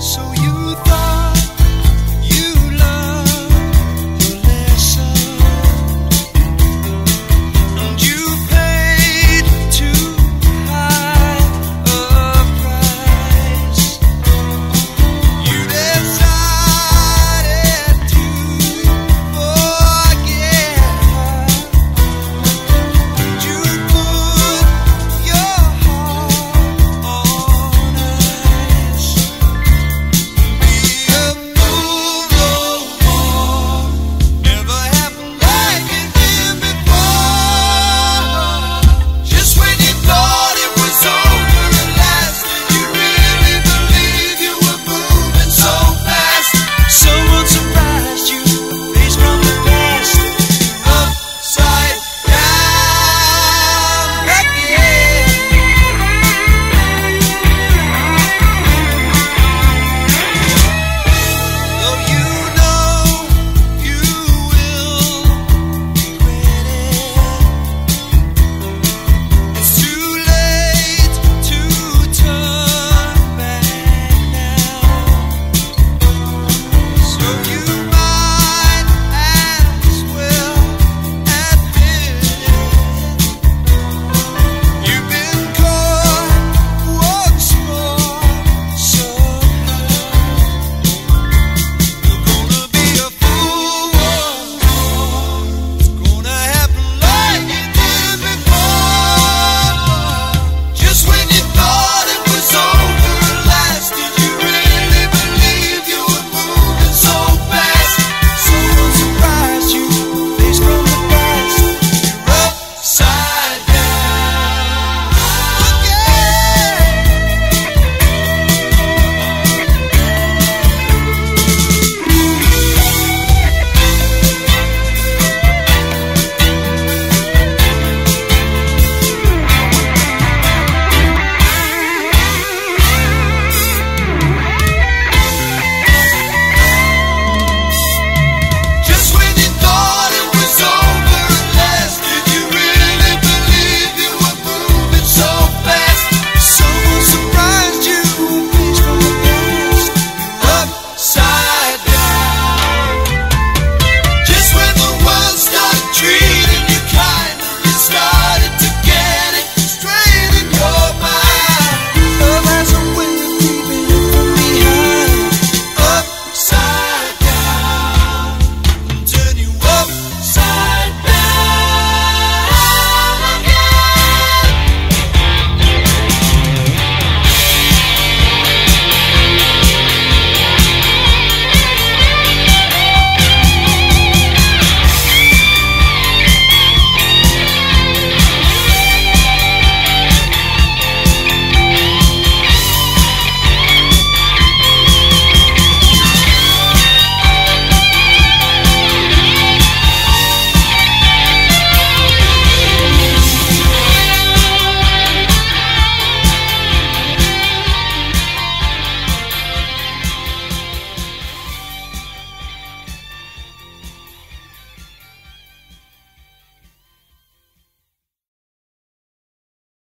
so